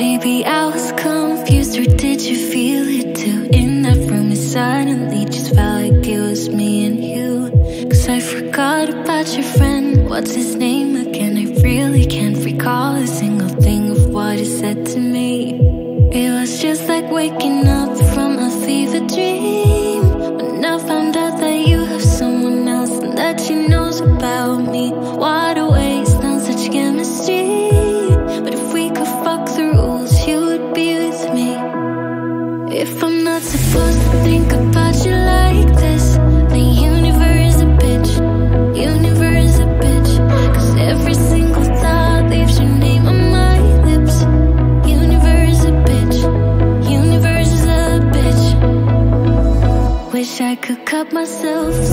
Maybe I was confused or did you feel it too? In that room it suddenly just felt like it was me and you Cause I forgot about your friend, what's his name again? I really can't recall a single thing of what he said to me It was just like waking up from a fever dream myself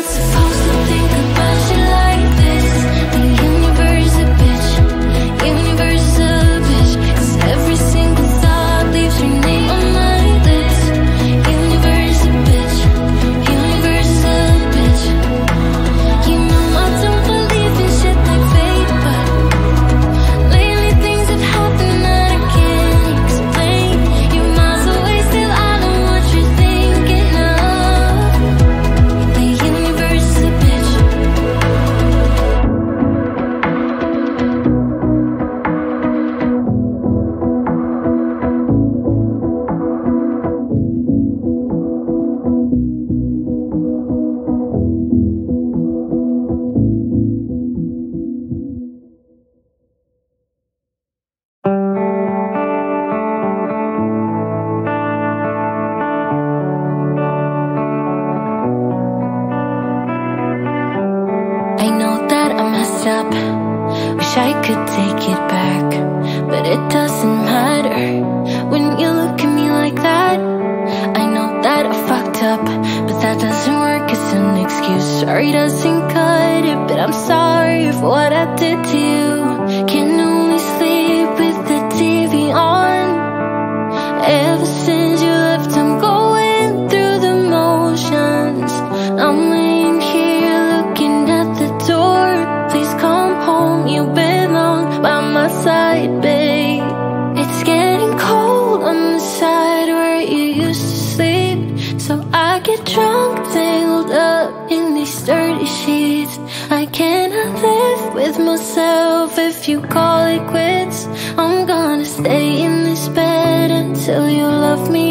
us. doesn't cut it, but I'm sorry for what I did to you. myself if you call it quits. I'm gonna stay in this bed until you love me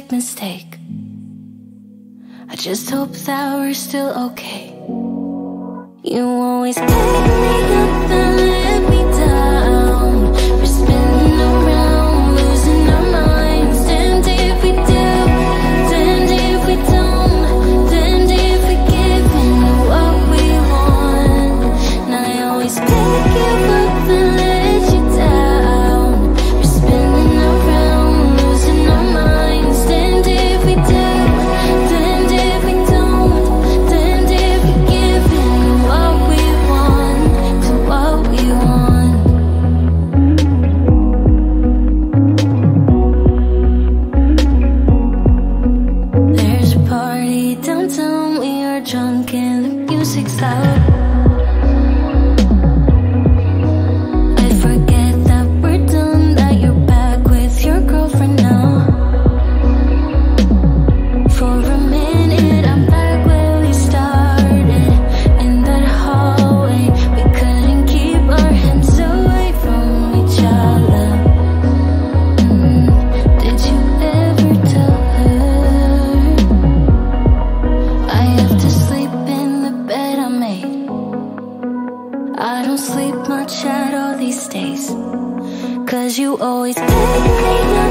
big mistake. I just hope that we're still okay. You always pick me up. Wednesdays. Cause you always make me